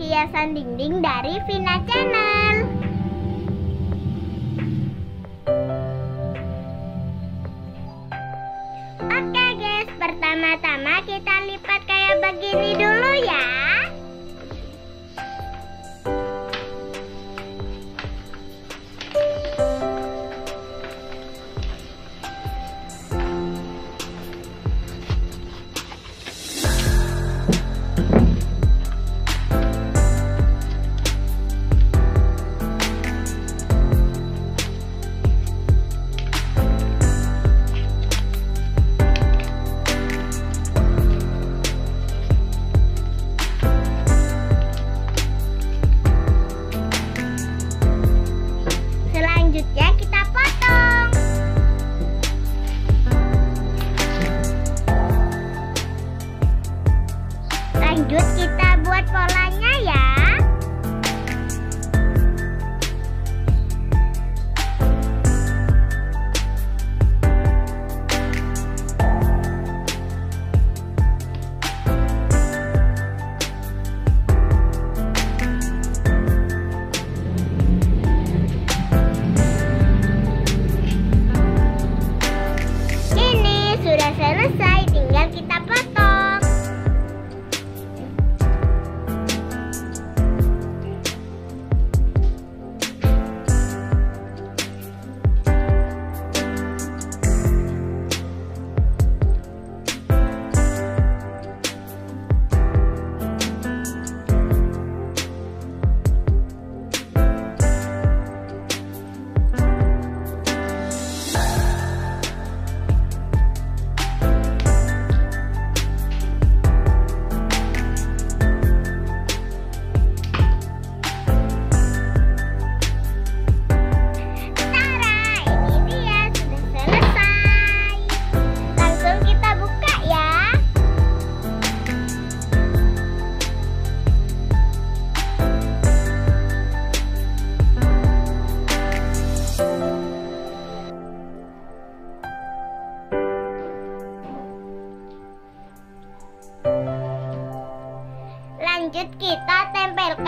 hiasan dinding dari Vina Channel. Oke guys, pertama-tama kita lipat kayak begini dulu ya. Lanjut kita buat polanya Lanjut kita tempelkan